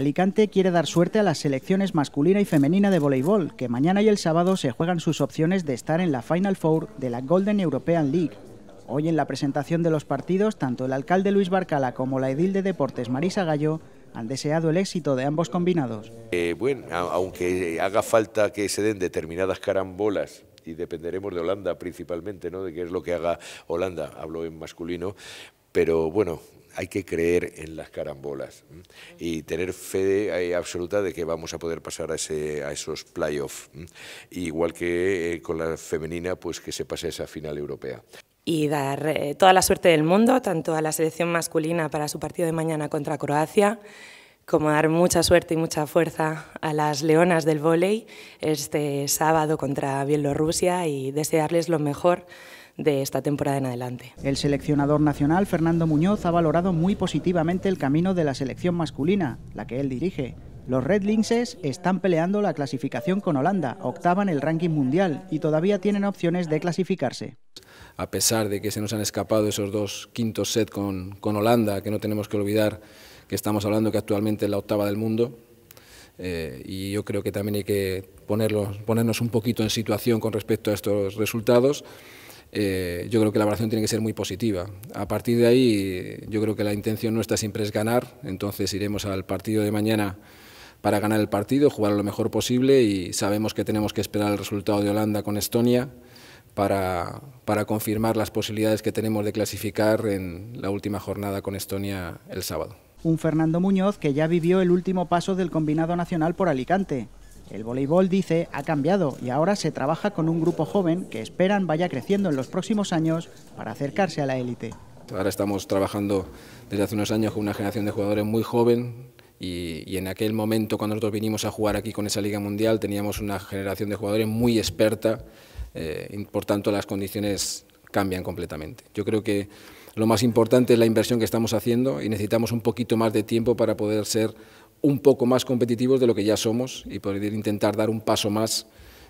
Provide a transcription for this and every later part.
Alicante quiere dar suerte a las selecciones masculina y femenina de voleibol, que mañana y el sábado se juegan sus opciones de estar en la Final Four de la Golden European League. Hoy en la presentación de los partidos, tanto el alcalde Luis Barcala como la edil de deportes Marisa Gallo han deseado el éxito de ambos combinados. Eh, bueno, aunque haga falta que se den determinadas carambolas y dependeremos de Holanda principalmente, ¿no? de qué es lo que haga Holanda, hablo en masculino, pero bueno, hay que creer en las carambolas y tener fe eh, absoluta de que vamos a poder pasar a, ese, a esos playoffs. Igual que eh, con la femenina, pues que se pase a esa final europea. Y dar eh, toda la suerte del mundo, tanto a la selección masculina para su partido de mañana contra Croacia, como dar mucha suerte y mucha fuerza a las leonas del vóley este sábado contra Bielorrusia y desearles lo mejor de esta temporada en adelante. El seleccionador nacional, Fernando Muñoz, ha valorado muy positivamente el camino de la selección masculina, la que él dirige. Los Red Lynxes están peleando la clasificación con Holanda, octava en el ranking mundial, y todavía tienen opciones de clasificarse. A pesar de que se nos han escapado esos dos quintos set con, con Holanda, que no tenemos que olvidar que estamos hablando que actualmente es la octava del mundo, eh, y yo creo que también hay que ponernos un poquito en situación con respecto a estos resultados. Eh, yo creo que la evaluación tiene que ser muy positiva. A partir de ahí, yo creo que la intención nuestra siempre es ganar, entonces iremos al partido de mañana para ganar el partido, jugar lo mejor posible y sabemos que tenemos que esperar el resultado de Holanda con Estonia para, para confirmar las posibilidades que tenemos de clasificar en la última jornada con Estonia el sábado. Un Fernando Muñoz que ya vivió el último paso del combinado nacional por Alicante. El voleibol, dice, ha cambiado y ahora se trabaja con un grupo joven que esperan vaya creciendo en los próximos años para acercarse a la élite. Ahora estamos trabajando desde hace unos años con una generación de jugadores muy joven y, en aquel momento cuando nosotros vinimos a jugar aquí con esa Liga Mundial teníamos una generación de jugadores muy experta, eh, por tanto las condiciones cambian completamente. Yo creo que lo más importante es la inversión que estamos haciendo y necesitamos un poquito más de tiempo para poder ser un poco más competitivos de lo que ya somos y poder intentar dar un paso más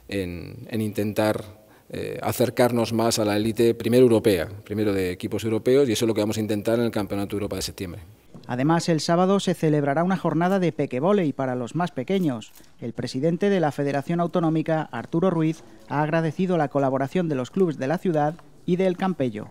en, intentar eh, acercarnos más a la élite primero europea, primero de equipos europeos y eso es lo que vamos a intentar en el Campeonato Europa de septiembre. Además, el sábado se celebrará una jornada de pequevoley para los más pequeños. El presidente de la Federación Autonómica, Arturo Ruiz, ha agradecido la colaboración de los clubes de la ciudad y del Campello.